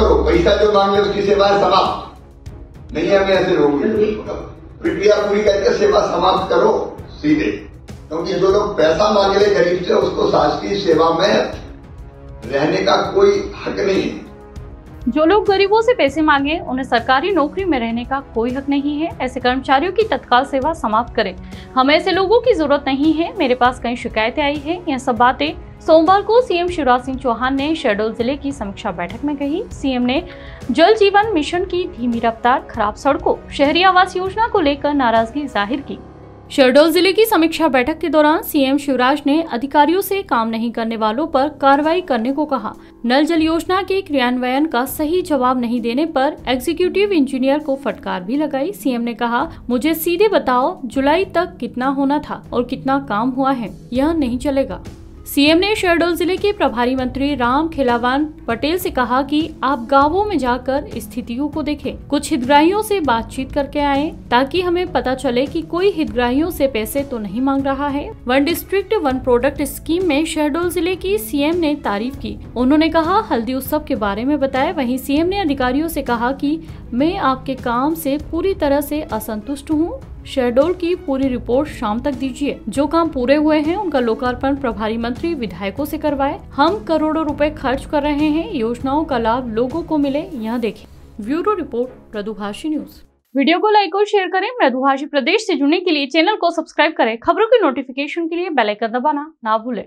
करो। पैसा जो मांग ले उसकी सेवा समाप्त। नहीं हमें ऐसे रोगी प्रक्रिया पूरी करके सेवा समाप्त करो सीधे। क्योंकि जो लोग पैसा मांग ले गरीब से उसको शासकीय सेवा में रहने का कोई हक नहीं है। जो लोग गरीबों से पैसे मांगे उन्हें सरकारी नौकरी में रहने का कोई हक नहीं है। ऐसे कर्मचारियों की तत्काल सेवा समाप्त करें। हमें ऐसे लोगों की ज़रूरत नहीं है। मेरे पास कई शिकायतें आई है। यह सब बातें सोमवार को सीएम शिवराज सिंह चौहान ने शहडोल ज़िले की समीक्षा बैठक में कही। सीएम ने जल जीवन मिशन की धीमी रफ्तार, खराब सड़कों, शहरी आवास योजना को लेकर नाराज़गी ज़ाहिर की। शहडोल ज़िले की समीक्षा बैठक के दौरान सीएम शिवराज ने अधिकारियों से काम नहीं करने वालों पर कार्रवाई करने को कहा। नल जल योजना के क्रियान्वयन का सही जवाब नहीं देने पर एग्जीक्यूटिव इंजीनियर को फटकार भी लगाई। सीएम ने कहा, मुझे सीधे बताओ जुलाई तक कितना होना था और कितना काम हुआ है। यह नहीं चलेगा। सीएम ने शहडोल ज़िले के प्रभारी मंत्री राम खिलावान पटेल से कहा कि आप गाँवों में जाकर स्थितियों को देखें। कुछ हितग्राहियों से बातचीत करके आए, ताकि हमें पता चले कि कोई हितग्राहियों से पैसे तो नहीं मांग रहा है। One district, one product scheme में शहडोल ज़िले की सीएम ने तारीफ़ की। उन्होंने कहा, हल्दी उत्सव के बारे में बताया। वही सीएम ने अधिकारियों से कहा की मैं आपके काम से पूरी तरह से असंतुष्ट हूँ। शेडोल की पूरी रिपोर्ट शाम तक दीजिए। जो काम पूरे हुए हैं, उनका लोकार्पण प्रभारी मंत्री, विधायकों से करवाए। हम करोड़ों रुपए खर्च कर रहे हैं, योजनाओं का लाभ लोगों को मिले, यहाँ देखे। Bureau report Mridubhashi news. Video को लाइक और शेयर करें। मृदुभाषी प्रदेश ऐसी जुड़ने के लिए चैनल को सब्सक्राइब करें। खबरों की नोटिफिकेशन के लिए बेलाइकन दबाना ना भूलें।